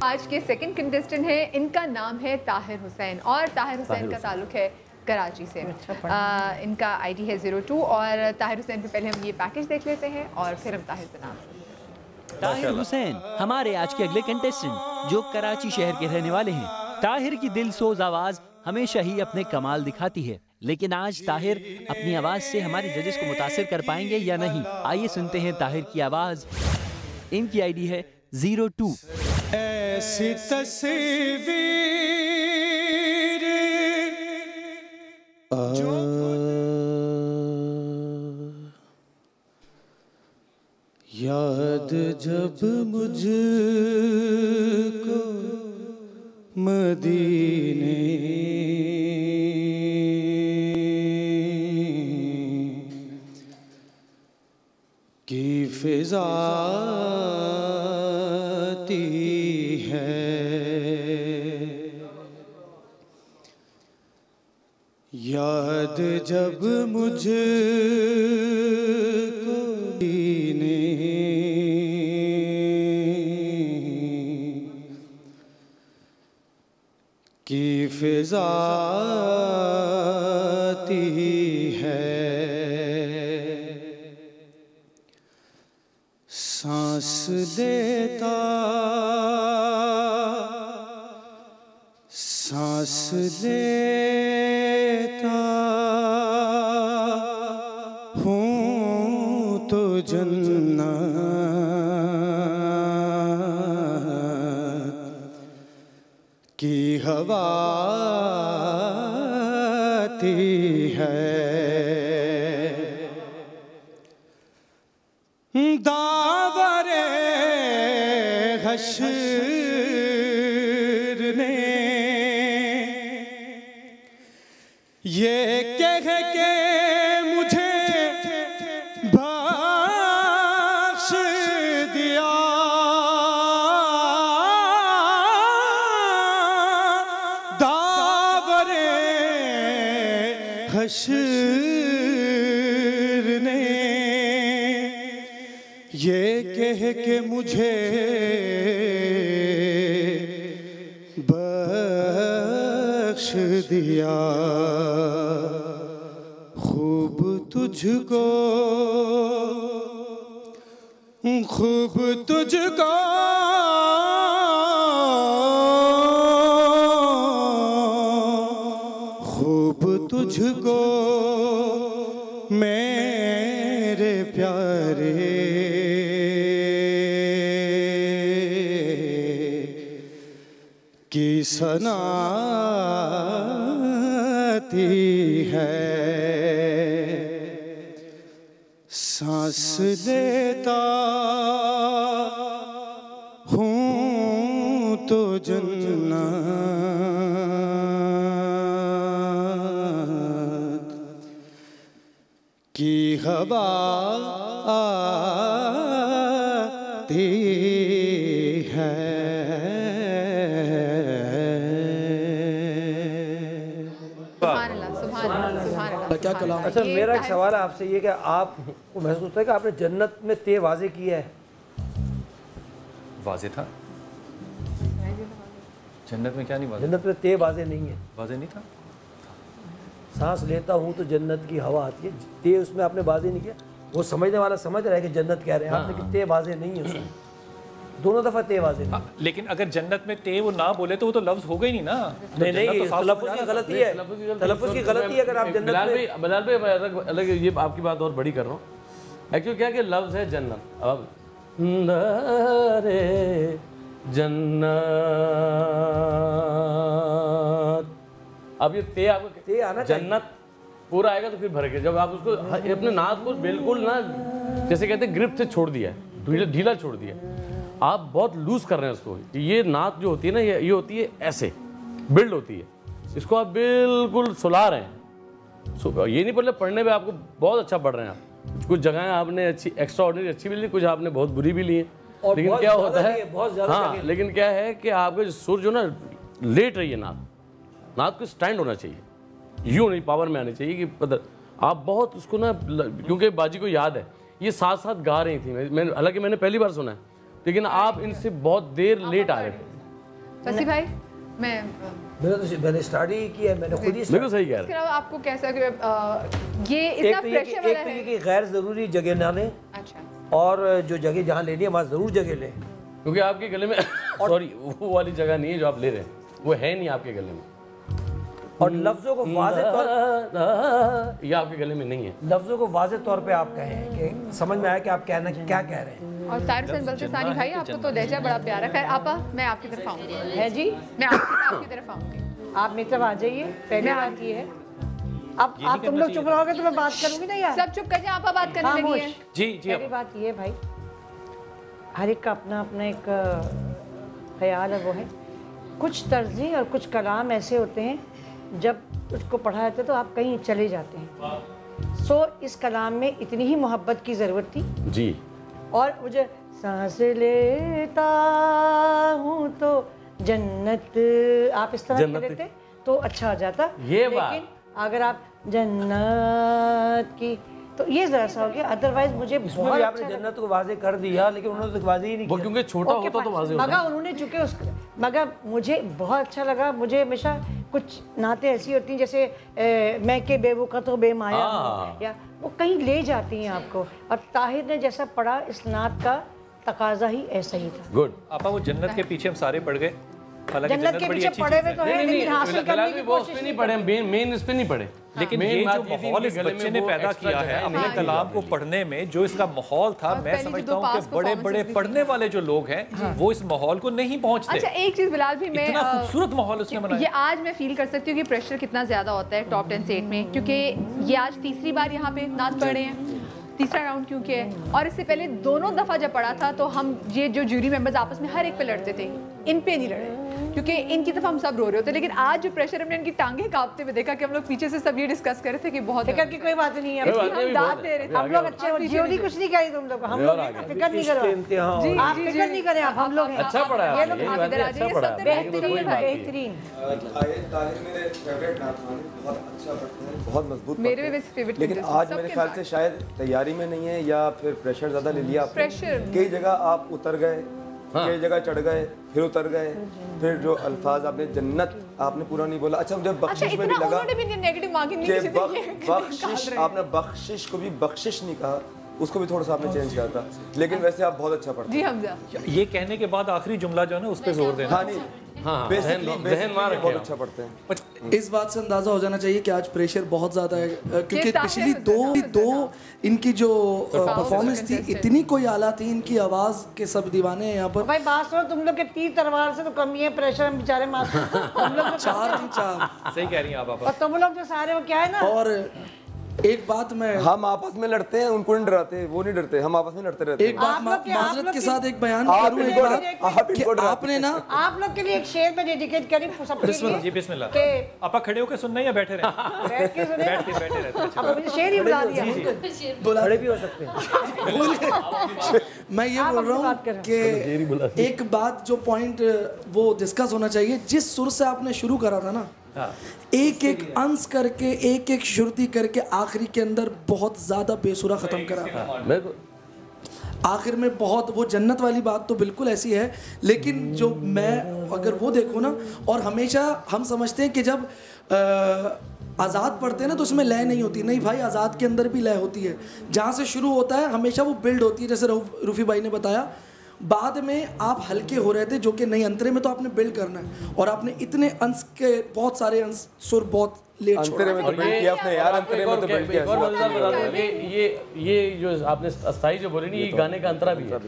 آج کے second contestant ہیں ان کا نام ہے طاہر حسین اور طاہر حسین کا تعلق ہے کراچی سے۔ آ، ان کا آئی ڈی ہے زیرو ٹو اور طاہر حسین پہ پہلے ہم یہ پیکج دیکھ لیتے ہیں اور پھر ہم طاہر سے نام۔ طاہر حسین ہمارے آج کے اگلے کنٹیسٹنٹ جو کراچی شہر کے رہنے والے ہیں۔ طاہر کی دل سوز آواز ہمیشہ ہی اپنے کمال دکھاتی ہے۔ لیکن آج طاہر اپنی آواز سے ہمارے ججز کو متاثر کر پائیں گے یا نہیں؟ آئیے سنتے ہیں طاہر کی آواز۔ ان کی آئی ڈی ہے زیرو ٹو ایسی تصویر یاد جب مجھ کو مدینے کی فضا یاد جب مجھ کو کی فضا ہے سانس لیتا لیتا ہوں تو جنت کی ہوا آتی ہے۔ داور حشر یہ کہہ کے مجھے بخش دیا۔ داور حشر نے یہ کہہ کے مجھے بخش دیا خوب تجھ کو خوب تجھ سناتی ہے۔ سانس لیتا ہوں تو جنت کی ہوا آتی کلام اچھا میرا ایک سوال ہے آپ سے یہ کہ آپ کو محسوس ہوتا ہے کہ آپ نے جنت میں تے واضح کیا ہے؟ واضح تھا؟ جنت میں کیا نہیں واضح؟ جنت میں تے واضح نہیں ہے۔ واضح نہیں تھا؟ سانس لیتا ہوں تو جنت کی ہوا آتی ہے۔ تے اس میں آپ نے واضح نہیں کیا؟ وہ سمجھنے والا سمجھ رہا ہے کہ جنت کہہ رہے ہیں۔ آپ نے کہ تے واضح نہیں ہے اس میں۔ دونوں دفعہ تے واضح نہیں لیکن اگر جنت میں تے وہ نہ بولے تو وہ تو لفظ ہو گئی نہیں نا۔ نہیں جنت نہیں تلفظ کی غلطی ہے۔ تلفظ کی غلطی ہے۔ اگر آپ جنت بلال میں بھائی بلال بھائی الگ یہ آپ کی بات اور بڑی کر رہا ہوں۔ ایکچولی کیا کہ لفظ ہے جنت؟ اب رے جنت۔ اب یہ تے آپ کو تے آنا جنت پورا آئے گا تو پھر بھر کے۔ جب آپ اس کو اپنے ناک کو بالکل نا جیسے کہتے ہیں گرفت سے چھوڑ دیا ہے ڈھیلا ڈھیلا چھوڑ دیا آپ بہت لوز کر رہے ہیں اس کو۔ یہ ناک جو ہوتی ہے نا یہ ہوتی ہے ایسے بلڈ ہوتی ہے۔ اس کو آپ بالکل سلا رہے ہیں۔ یہ نہیں پڑھ پڑھنے میں آپ کو بہت اچھا پڑھ رہے ہیں آپ۔ کچھ جگہیں آپ نے اچھی ایکسٹرا آرڈنری اچھی بھی لی کچھ آپ نے بہت بری بھی لی ہیں۔ لیکن کیا ہوتا ہے؟ ہاں لیکن کیا ہے کہ آپ کا جو سر جو نا لیٹ رہی ہے ناک ناک کو سٹینڈ ہونا چاہیے۔ یوں نہیں پاور میں آنی چاہیے کہ پتہ آپ بہت اس کو نا کیونکہ باجی کو یاد ہے یہ ساتھ ساتھ گا رہی تھی میں حالانکہ میں نے پہلی بار سنا ہے۔ لیکن آپ ان سے بہت دیر لیٹ آ رہے تھے۔ وسیع بھائی میں میں نے اسٹارٹ ہی کیا میں نے خود ہی بالکل صحیح کہہ رہا اس کے علاوہ آپ کو کیسا کہ یہ اتنا پریشر والا ہے۔ ایک تو کی غیر ضروری جگہ نہ لیں۔ اچھا۔ اور جو جگہ جہاں لینی ہے وہاں ضرور جگہ لیں۔ کیونکہ آپ کے گلے میں سوری وہ والی جگہ نہیں ہے جو آپ لے رہے ہیں۔ وہ ہے نہیں آپ کے گلے میں۔ اور لفظوں کو واضح طور یہ آپ کے گلے میں نہیں ہے۔ لفظوں کو واضح طور پہ آپ کہیں کہ سمجھ میں آیا کہ آپ کہنا کیا کہہ رہے ہیں؟ اور طاہر حسین بلتستانی بھائی آپ کو تو لہجہ بڑا پیارا خیر آپا میں آپ کی طرف آؤں گی۔ ہے جی؟ میں آپ کی طرف آؤں گی۔ آپ میری طرف آ جائیے۔ پہلے بات کی ہے۔ اب آپ تم لوگ چپ رہو گے تو میں بات کروں گی نا یار۔ سب چپ کر جائیں آپا بات کرنے لگی ہے جی جی پہلی بات یہ ہے بھائی ہر ایک کا اپنا اپنا ایک خیال ہے وہ ہے۔ کچھ طرزیں اور کچھ کلام ایسے ہوتے ہیں جب اس کو پڑھا جاتا ہے تو آپ کہیں چلے جاتے ہیں۔ سو اس کلام میں اتنی ہی محبت کی ضرورت تھی۔ جی۔ اور مجھے سانس لیتا ہوں تو جنت آپ اس طرح کہہ دیتے تو اچھا ہو جاتا۔ یہ لیکن اگر آپ جنت کی تو یہ ذرا سا ہو گیا۔ ادروائز مجھے اس میں بھی آپ نے اچھا جنت کو واضح کر دیا لیکن انہوں نے واضح ہی نہیں کیا۔ وہ کیونکہ چھوٹا ہوتا تو واضح ہوتا۔ مگر انہوں نے چونکہ اس مگر مجھے بہت اچھا لگا مجھے ہمیشہ کچھ نعتیں ایسی ہوتی ہیں جیسے میں کہ بے وقت ہو بے مایا یا وہ کہیں لے جاتی ہیں آپ کو۔ اور طاہر نے جیسا پڑھا اس نعت کا تقاضا ہی ایسا ہی تھا۔ گڈ آپا وہ جنت کے پیچھے ہم سارے پڑھ گئے۔ جنت کے پیچھے پڑے ہوئے تو ہیں لیکن حاصل کرنے کی کوشش نہیں پڑے ہیں مین اس پہ نہیں پڑے۔ لیکن ہاں، یہ جو ماحول اس بچے نے پیدا کیا ہے اپنے ہاں، کلام جی، کو جی۔ پڑھنے میں جو اس کا ماحول تھا میں سمجھتا ہوں کہ بڑے بڑے پڑھنے والے جو لوگ ہیں ہاں۔ وہ اس ماحول کو نہیں پہنچتے۔ اچھا ایک چیز بلال بھی میں اتنا خوبصورت ماحول اس نے بنایا۔ یہ آج میں فیل کر سکتی ہوں کہ پریشر کتنا زیادہ ہوتا ہے ٹاپ ٹین سیٹ میں کیونکہ یہ آج تیسری بار یہاں پہ نات جی۔ پڑھ رہے ہیں۔ تیسرا راؤنڈ کیوں کیونکہ ہے؟ اور اس سے پہلے دونوں دفعہ جب پڑھا تھا تو ہم یہ جو جوری ممبرز آپس میں ہر ایک پہ لڑتے تھے۔ ان پہ نہیں لڑے کیونکہ ان کی طرف ہم سب رو رہے ہوتے لیکن آج جو پریشر ہم نے ان کی ٹانگیں کاپتے ہوئے دیکھا کہ ہم لوگ پیچھے سے سب یہ ڈسکس کر رہے تھے کہ بہت فکر کی کوئی بات نہیں ہے ہم داد دے رہے تھے۔ ہم لوگ اچھے جی، ہو جیوری کچھ نہیں کہیں تم لوگ ہم لوگ فکر نہیں کرو۔ جی، آپ جی، فکر نہیں کریں آپ ہم لوگ ہیں۔ اچھا پڑھا ہے یہ لوگ آگے در آ اچھا یہ سب بہترین۔ بہترین بہت مضبوط میرے بھی بیسی فیورٹ لیکن آج میرے خیال سے شاید تیاری میں نہیں ہے یا پھر پریشر زیادہ لے لیا پریشر کئی جگہ آپ اتر گئے ہاں۔ یہ جگہ چڑھ گئے پھر اتر گئے پھر جو الفاظ آپ نے جنت آپ نے پورا نہیں بولا۔ اچھا مجھے بخشش میں بھی لگا بخشش آپ نے بخشش کو بھی بخشش نہیں کہا اس کو بھی تھوڑا سا آپ نے چینج کیا تھا۔ لیکن ویسے آپ بہت اچھا پڑھتے ہیں۔ یہ کہنے کے بعد آخری جملہ جو ہے نا اس پہ زور دینا۔ ہاں نہیں ہاں، اچھا اس بات سے اندازہ ہو جانا چاہیے کہ آج پریشر بہت زیادہ ہے کیونکہ پچھلی دو دو ان کی جو پرفارمنس تھی اتنی کوئی اعلیٰ تھی ان کی آواز کے سب دیوانے یہاں پر۔ بھائی بات سنو تم لوگ کے تیر تلوار سے تو کمی ہے پریشر ہم بیچارے معصوم ہم لوگ چار تھی چار۔ صحیح کہہ رہی ہیں آپ اور تم لوگ جو سارے وہ کیا ہے نا؟ اور ایک بات میں ہم آپس میں لڑتے ہیں ان کو نہیں ڈراتے وہ نہیں ڈرتے ہم آپس میں لڑتے رہتے ایک بات معذرت کے ساتھ ایک بیان کروں آپ نے نا آپ لوگ کے لیے ایک شعر میں ڈیڈیکیٹ کریں بسم اللہ جی بسم اللہ۔ اپا کھڑے ہو کے سننا یا بیٹھے رہے بیٹھ کے بیٹھے رہتے ہیں اچھا۔ شعر ہی بلا دیا۔ جی، جی۔ کھڑے بھی ہو سکتے ہیں۔ میں یہ بول رہا ہوں کہ ایک بات جو پوائنٹ وہ ڈسکس ہونا چاہیے جس سر سے آپ نے شروع کرا تھا نا ایک ایک انس کر کے ایک ایک شرطی کر کے آخری کے اندر بہت زیادہ بے سورا ختم کرا۔ آخر میں بہت وہ جنت والی بات تو بالکل ایسی ہے لیکن جو میں اگر وہ دیکھوں نا اور ہمیشہ ہم سمجھتے ہیں کہ جب آزاد پڑھتے ہیں نا تو اس میں لے نہیں ہوتی۔ نہیں بھائی آزاد کے اندر بھی لے ہوتی ہے۔ جہاں سے شروع ہوتا ہے ہمیشہ وہ بلڈ ہوتی ہے جیسے روفی بھائی نے بتایا۔ بعد میں آپ ہلکے ہو رہے تھے جو کہ نئی انترے میں تو آپ نے بلڈ کرنا ہے اور آپ نے اتنے انس کے، بہت سارے انس، سر، بہت انترے میں تو کیا آپ نے یار انترے میں تو کیا یہ جو آپ نے استائی جو بولی نہیں یہ گانے کا انترہ بھی ہے۔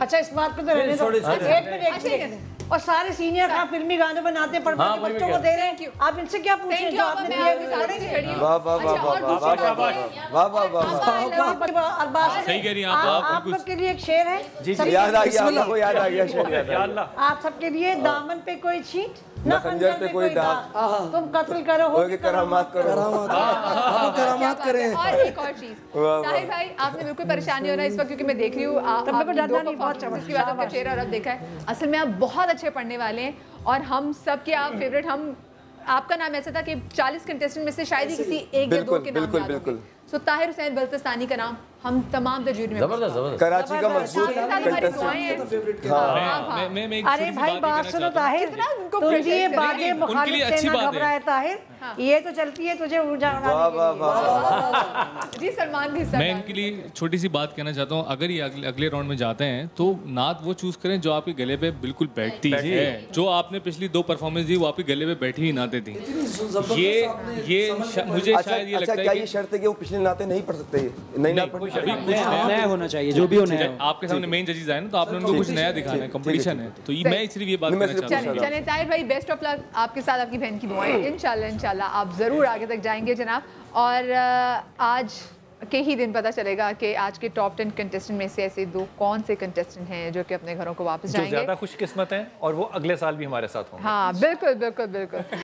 اچھا اس بات کو تو رہنے دو اچھا، ایک ایک اچھا، اور سارے سینئر کا فلمی گانے بناتے پڑھ پڑھ کے بچوں کو دے رہے ہیں۔ آپ ان سے کیا پوچھیں جو آپ نے دیے واہ واہ واہ واہ واہ واہ واہ واہ واہ واہ۔ آپ آپ کے لیے ایک شعر ہے۔ جی جی یاد آ گیا اللہ کو یاد آ گیا آپ سب کے لیے دامن پہ کوئی چھینٹ نہ خنجر پہ کوئی داغ۔ تم قتل کرو۔ ہو کہ کرامات کرو۔ کرامات ہاں، ہاں، ہاں، کریں۔ اور ایک اور چیز۔ ساہر بھائی آپ نے بالکل پریشانی نہیں ہونا اس وقت کیونکہ میں دیکھ رہی ہوں آپ کی دو پرفارمنس کی بات آپ کا چہرہ اور آپ دیکھا ہے۔ اصل میں آپ بہت اچھے پڑھنے والے ہیں اور ہم سب کے آپ فیوریٹ ہم آپ کا نام ایسا تھا کہ چالیس کنٹیسٹنٹ میں سے شاید ہی کسی ایک یا دو کے نام بالکل بالکل۔ سو طاہر حسین بلتستانی کا نام ہم تمام تجوری میں زبردست کراچی کا مضبوط ارے بھائی بات سنو طاہر تم یہ باتیں مخالف سے نہ گھبرا ہے طاہر یہ تو چلتی ہے تجھے جی سلمان بھی سلمان میں ان کے لیے چھوٹی سی بات کہنا چاہتا ہوں اگر یہ اگلے راؤنڈ میں جاتے ہیں تو نات وہ چوز کریں جو آپ کے گلے پہ بالکل بیٹھتی ہے جو آپ نے پچھلی دو پرفارمنس دی وہ آپ کے گلے پہ بیٹھی ہی نہ دیتی یہ مجھے شاید یہ لگتا ہے اچھا کیا یہ شرط ہے کہ وہ پچھلے پچھلے ناطے نہیں پڑھ سکتے نیا ہونا چاہیے جو بھی ہونا جی، ہے آپ کے سامنے مین ججز آئے نا تو آپ نے ان کو جی، کچھ جی، نیا دکھانا ہے کمپٹیشن ہے۔ تو میں اس لیے یہ بات کرنا چاہتا ہوں۔ چلیں طاہر بھائی بیسٹ آف لک آپ کے ساتھ آپ کی بہن کی دعائیں انشاءاللہ انشاءاللہ آپ ضرور آگے تک جائیں گے جناب۔ اور آج کے ہی دن پتا چلے گا کہ آج کے ٹاپ ٹین کنٹیسٹنٹ میں سے ایسے دو کون سے کنٹیسٹنٹ ہیں جو کہ اپنے گھروں کو واپس جائیں گے۔ جو زیادہ خوش قسمت ہیں اور وہ اگلے سال بھی ہمارے ساتھ ہوں ہاں بالکل بالکل بالکل۔